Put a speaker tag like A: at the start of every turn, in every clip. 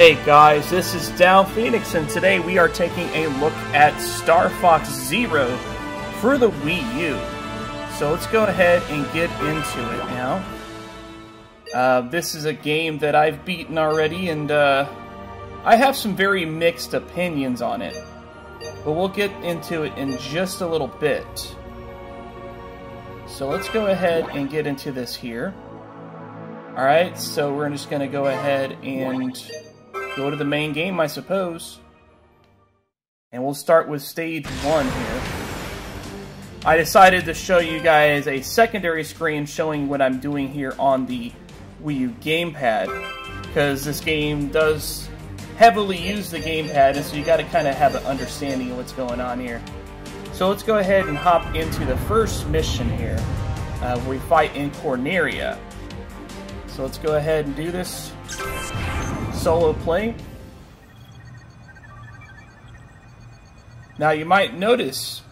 A: Hey guys, this is Down Phoenix, and today we are taking a look at Star Fox Zero for the Wii U. So let's go ahead and get into it now. Uh, this is a game that I've beaten already, and uh, I have some very mixed opinions on it. But we'll get into it in just a little bit. So let's go ahead and get into this here. Alright, so we're just going to go ahead and go to the main game, I suppose. And we'll start with stage one here. I decided to show you guys a secondary screen showing what I'm doing here on the Wii U gamepad. Because this game does heavily use the gamepad, and so you got to kind of have an understanding of what's going on here. So let's go ahead and hop into the first mission here, uh, we fight in Corneria. So let's go ahead and do this solo play. Now you might notice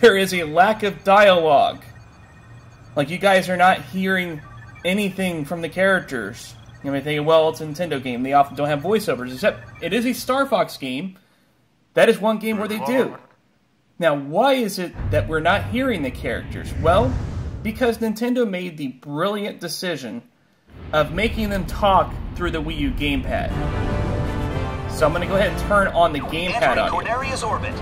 A: there is a lack of dialogue. Like you guys are not hearing anything from the characters. You may think, well, it's a Nintendo game. They often don't have voiceovers, except it is a Star Fox game. That is one game where they do. Now, why is it that we're not hearing the characters? Well, because Nintendo made the brilliant decision of making them talk through the Wii U gamepad. So I'm going to go ahead and turn on the gamepad on
B: Corneria's orbit.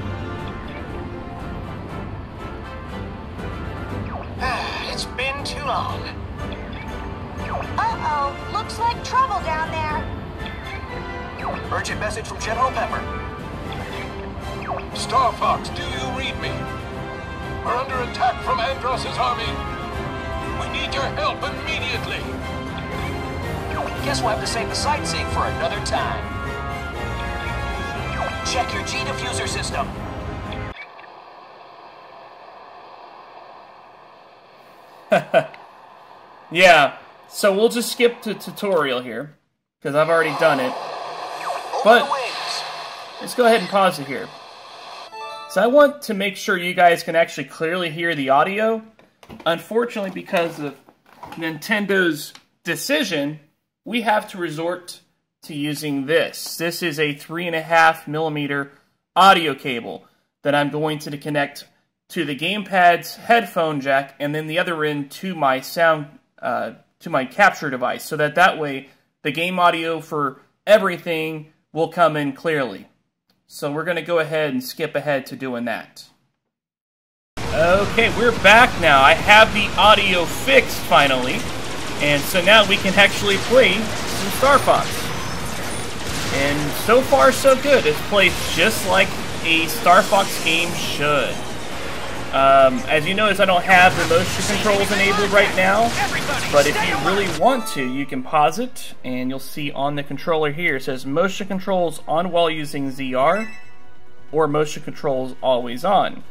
B: it's been too long.
C: Uh-oh, looks like trouble down there.
B: Urgent message from General Pepper.
D: Star Fox, do you read me? We're under attack from Andross's army. We need your help immediately.
B: Guess we'll have to save the sightseeing for another time. Check your G diffuser system.
A: Yeah, so we'll just skip to tutorial here, because I've already done it. But-
B: the.
A: Let's go ahead and pause it here. So I want to make sure you guys can actually clearly hear the audio. Unfortunately, because of Nintendo's decision, we have to resort to using this. This is a three and a half millimeter audio cable that I'm going to connect to the gamepad's headphone jack and then the other end to my sound uh, to my capture device so that that way the game audio for everything will come in clearly. So we're going to go ahead and skip ahead to doing that. Okay, we're back now. I have the audio fixed finally. And so now we can actually play some Star Fox. And so far so good. It plays just like a Star Fox game should. Um, as you notice, I don't have the motion controls enabled right now, but if you really want to, you can pause it, and you'll see on the controller here, it says motion controls on while using ZR, or motion controls always on.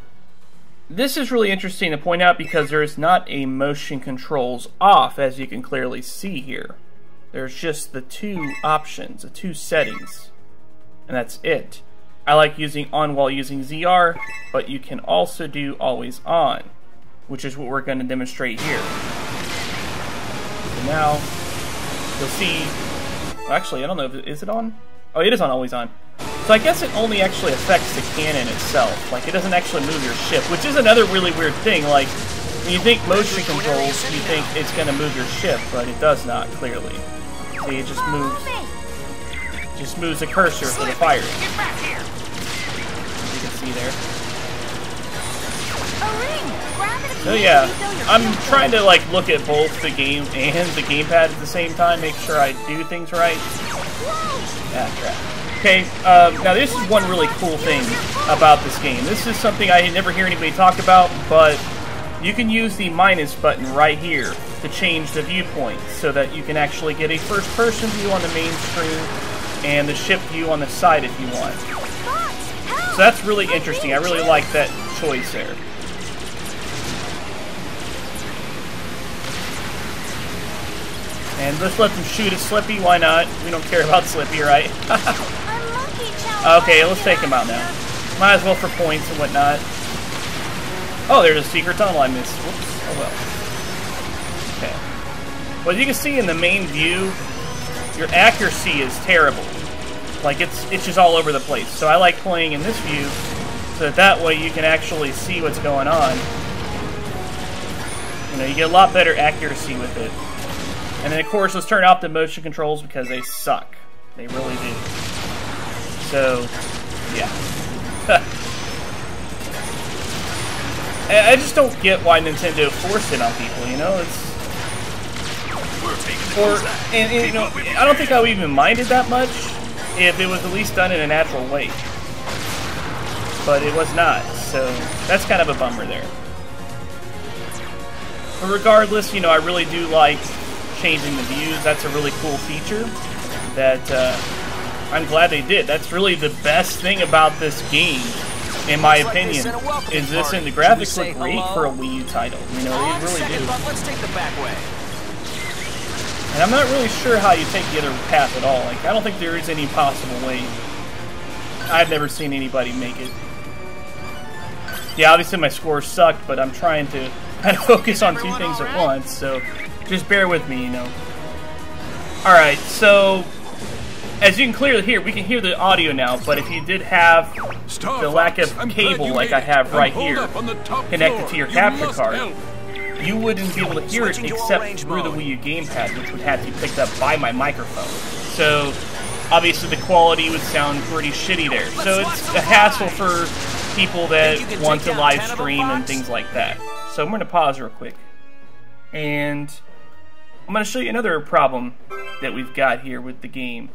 A: This is really interesting to point out because there is not a motion controls off, as you can clearly see here. There's just the two options, the two settings, and that's it. I like using on while using ZR, but you can also do always on, which is what we're going to demonstrate here. So now, you'll see, actually, I don't know, if is it on? Oh, it is on always on. So I guess it only actually affects the cannon itself. Like, it doesn't actually move your ship, which is another really weird thing. Like, when you think motion controls, you think it's going to move your ship, but it does not, clearly. See, it just moves, just moves the cursor for the fire.
B: Get back here.
A: As you can see there.
C: A ring! Grab it
A: So yeah, I'm trying to like look at both the game and the gamepad at the same time, make sure I do things right. Ah, crap. Okay, um, now this is one really cool thing about this game. This is something I never hear anybody talk about, but you can use the minus button right here to change the viewpoint so that you can actually get a first-person view on the main screen and the ship view on the side if you want. So that's really interesting. I really like that choice there. And let's let them shoot at Slippy. Why not? We don't care about Slippy, right? okay, let's take him out now. Might as well for points and whatnot. Oh, there's a secret tunnel I missed. Whoops. Oh well. Okay. Well, as you can see in the main view, your accuracy is terrible. Like it's it's just all over the place. So I like playing in this view, so that that way you can actually see what's going on. You know, you get a lot better accuracy with it. And then of course, let's turn off the motion controls because they suck. They really do. So, yeah. I just don't get why Nintendo forced it on people, you know? It's or and, and, you know, I don't think I would even minded that much if it was at least done in a natural way. But it was not, so that's kind of a bummer there. But regardless, you know, I really do like changing the views. That's a really cool feature that uh, I'm glad they did. That's really the best thing about this game, in my
B: like
A: opinion, is this and the graphics look great for a Wii U title. You know, they really
B: second
A: do.
B: let's take the back way.
A: And I'm not really sure how you take the other path at all. Like, I don't think there is any possible way. I've never seen anybody make it. Yeah, obviously my score sucked, but I'm trying to kind of focus on two things at once, so just bear with me, you know. Alright, so as you can clearly hear, we can hear the audio now, but if you did have
D: Star
A: the lack of
D: I'm
A: cable like I have right here,
D: up on the top
A: connected to your
D: You
A: capture card,
D: help.
A: you wouldn't be able to hear it
B: Switching to
A: except through the. Wii U gamepad, which would have to be picked up by my microphone. So, obviously, the quality would sound pretty shitty there. So it's a hassle for people that
B: Think you can
A: want to live
B: 10 of them,
A: stream and things like that. So I'm going to pause real quick, and I'm going to show you another problem that we've got here with the game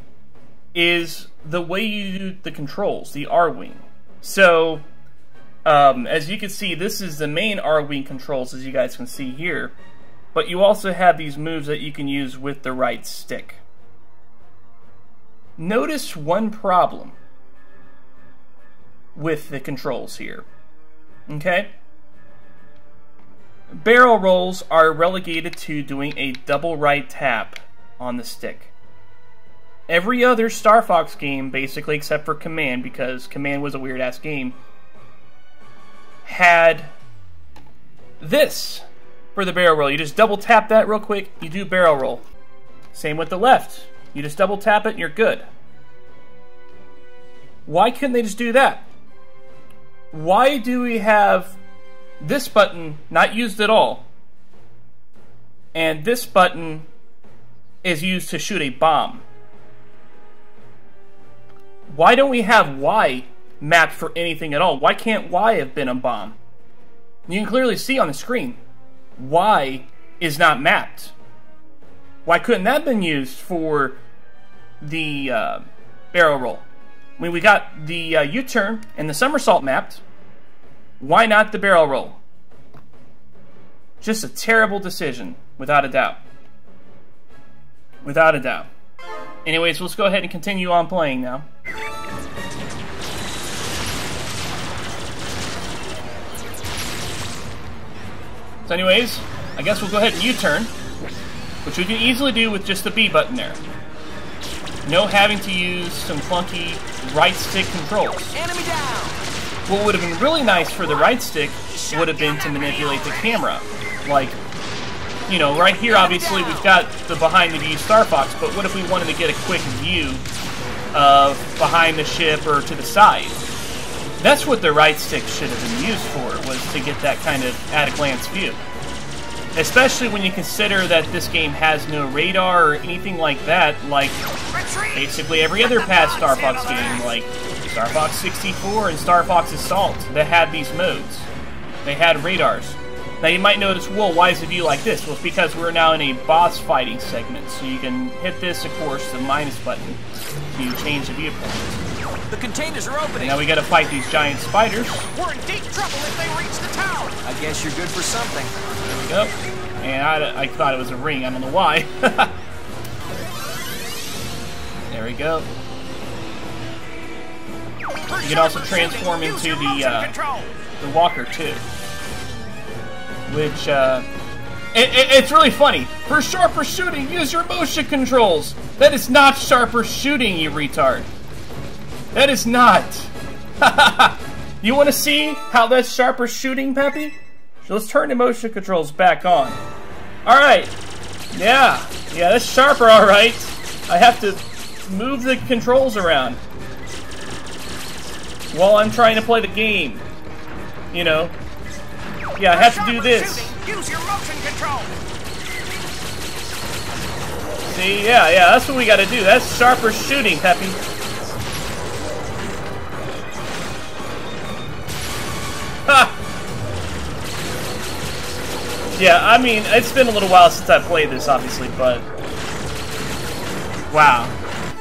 A: is the way you do the controls, the Arwing. So, um, as you can see, this is the main Arwing controls, as you guys can see here. But you also have these moves that you can use with the right stick. Notice one problem with the controls here. Okay? Barrel rolls are relegated to doing a double right tap on the stick. Every other Star Fox game, basically, except for Command, because Command was a weird ass game, had this for the barrel roll. You just double tap that real quick, you do barrel roll. Same with the left. You just double tap it and you're good. Why couldn't they just do that? Why do we have this button not used at all? And this button is used to shoot a bomb. Why don't we have Y mapped for anything at all? Why can't Y have been a bomb? You can clearly see on the screen, Y is not mapped. Why couldn't that have been used for the uh, barrel roll? I mean, we got the uh, U-turn and the somersault mapped. Why not the barrel roll? Just a terrible decision, without a doubt. Without a doubt. Anyways, let's go ahead and continue on playing now. So anyways, I guess we'll go ahead and U-turn, which we can easily do with just the B button there. No having to use some clunky right stick controls.
B: Enemy down.
A: What would have been really nice for the right stick would have been to manipulate the camera. Like, you know, right here obviously we've got the behind the view Star Fox, but what if we wanted to get a quick view of behind the ship or to the side? That's what the right stick should have been used for, was to get that kind of at-a-glance view. Especially when you consider that this game has no radar or anything like that, like basically every other past Star Fox game, like Star Fox 64 and Star Fox Assault, that had these modes. They had radars. Now you might notice, well, why is the view like this? Well, it's because we're now in a boss fighting segment, so you can hit this, of course, the minus button to change the viewpoint.
B: The containers are opening.
A: Now we gotta fight these giant spiders.
B: We're in deep trouble if they reach the tower. I guess you're good for something.
A: There we go. And I, I thought it was a ring, I don't know why. there we go. You can also transform into the, uh, the walker too. Which, uh, it, it- it's really funny. For sharper shooting, use your motion controls. That is not sharper shooting, you retard. That is not. you want to see how that's sharper shooting, Peppy? So let's turn the motion controls back on. All right. Yeah. Yeah, that's sharper, all right. I have to move the controls around while I'm trying to play the game. You know? Yeah, I have to do this.
B: Use your motion control.
A: See, yeah, yeah, that's what we gotta do. That's sharper shooting, Peppy. Ha! Yeah, I mean, it's been a little while since I played this, obviously, but... Wow.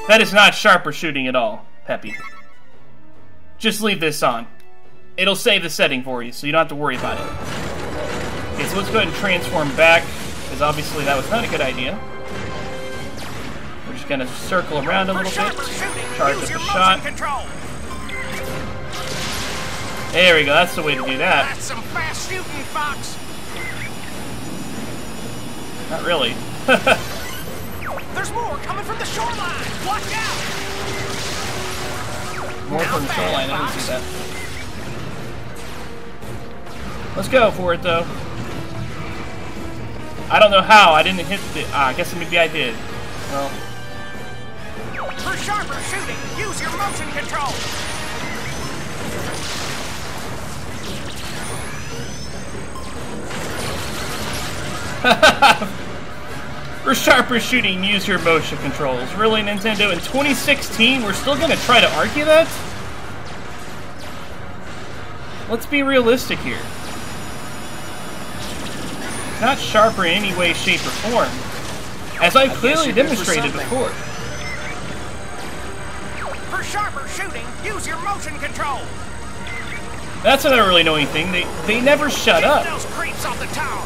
A: That is not sharper shooting at all, Peppy. Just leave this on. It'll save the setting for you, so you don't have to worry about it. Okay, so let's go ahead and transform back, because obviously that was not a good idea. We're just gonna circle around a little bit, charge up the shot. There we go, that's the way to do that.
B: That's some fast shooting, Fox.
A: Not really.
B: There's more coming from the shoreline. Watch out.
A: More from the shoreline, I didn't see that. Let's go for it, though. I don't know how, I didn't hit the... Ah, I guess maybe I did. Well,
B: For sharper shooting, use your motion control.
A: for sharper shooting, use your motion controls. Really, Nintendo? In 2016, we're still gonna try to argue that? Let's be realistic here. Not sharper in any way, shape, or form. As I've clearly
B: you're good for
A: demonstrated before.
B: For sharper shooting, use your motion control.
A: That's another really annoying thing. They they never shut
B: Keep
A: up.
B: those creeps off the tower.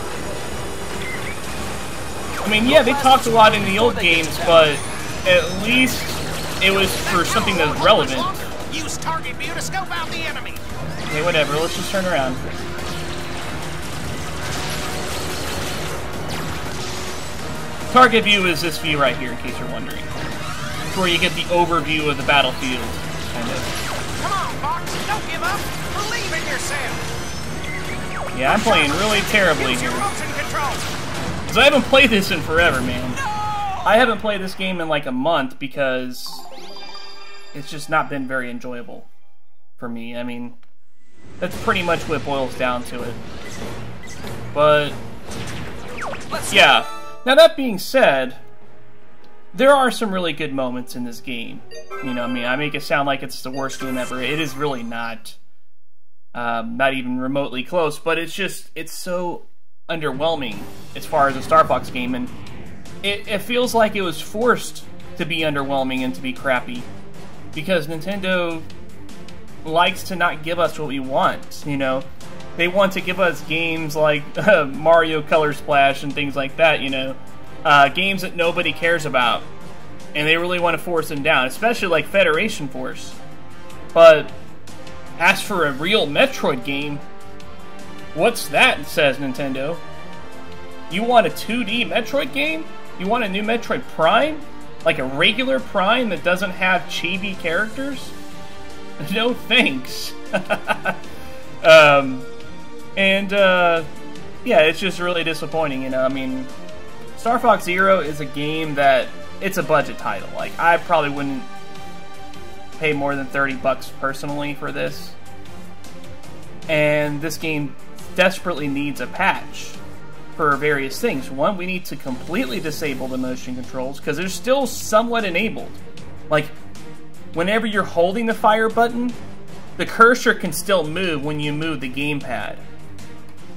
A: I mean, yeah, they talked a lot in the old games, but at least it was for something that was relevant.
B: Use target view to scope out the enemy.
A: Okay, whatever. Let's just turn around. Target view is this view right here, in case you're wondering. It's where you get the overview of the battlefield, kind of.
B: Come on, Fox. Don't give up. Believe in yourself.
A: Yeah, I'm playing really terribly here.
B: your motion control.
A: Because I haven't played this in forever, man. I haven't played this game in like a month because it's just not been very enjoyable for me. I mean, that's pretty much what boils down to it. But yeah. Now that being said, there are some really good moments in this game. You know, I mean, I make it sound like it's the worst game ever. It is really not. Um, not even remotely close. But it's just it's so underwhelming as far as a Star Fox game, and it, it feels like it was forced to be underwhelming and to be crappy because Nintendo likes to not give us what we want. You know, they want to give us games like uh, Mario Color Splash and things like that. You know, uh, games that nobody cares about, and they really want to force them down, especially like Federation Force. But as for a real Metroid game, what's that? Says Nintendo. You want a 2D Metroid game? You want a new Metroid Prime? Like a regular Prime that doesn't have chibi characters? No thanks. um, and uh, yeah, it's just really disappointing. You know, I mean, Star Fox Zero is a game that it's a budget title. Like I probably wouldn't pay more than thirty bucks personally for this. And this game desperately needs a patch for various things. One, we need to completely disable the motion controls because they're still somewhat enabled. Like whenever you're holding the fire button, the cursor can still move when you move the gamepad,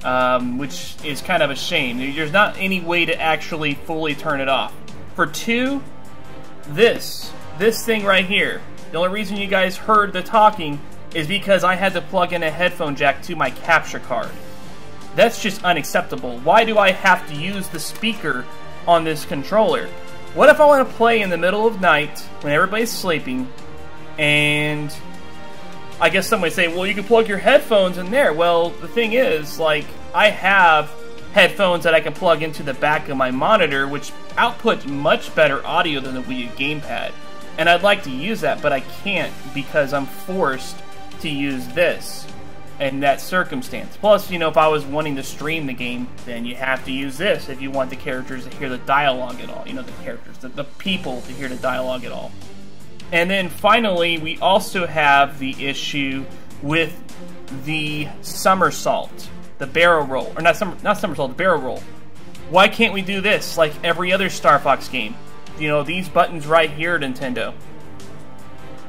A: um, which is kind of a shame. There's not any way to actually fully turn it off. For two, this, this thing right here, the only reason you guys heard the talking is because I had to plug in a headphone jack to my capture card. That's just unacceptable. Why do I have to use the speaker on this controller? What if I want to play in the middle of night when everybody's sleeping and I guess some would say, well, you can plug your headphones in there. Well, the thing is, like, I have headphones that I can plug into the back of my monitor, which outputs much better audio than the Wii U gamepad. And I'd like to use that, but I can't because I'm forced to use this. in that circumstance. Plus, you know, if I was wanting to stream the game, then you have to use this if you want the characters to hear the dialogue at all. You know, the characters, the, the people to hear the dialogue at all. And then finally, we also have the issue with the somersault, the barrel roll, or not not somersault, the barrel roll. Why can't we do this like every other Star Fox game? You know, these buttons right here, Nintendo.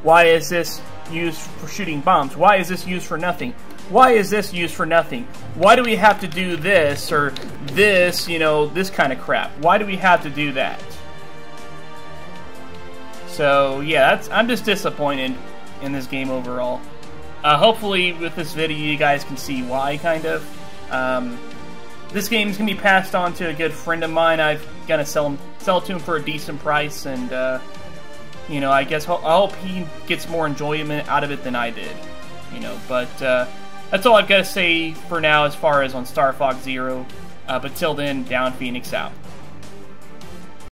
A: Why is this used for shooting bombs? Why is this used for nothing? Why is this used for nothing? Why do we have to do this or this, you know, this kind of crap? Why do we have to do that? So, yeah, that's, I'm just disappointed in this game overall. Uh, hopefully, with this video, you guys can see why, kind of. Um, this game is going to be passed on to a good friend of mine. I'm to sell him, sell it to him for a decent price, and, uh, you know, I guess I hope he gets more enjoyment out of it than I did. You know, but uh, that's all I've got to say for now as far as on Star Fox Zero. Uh, but till then, Down Phoenix out.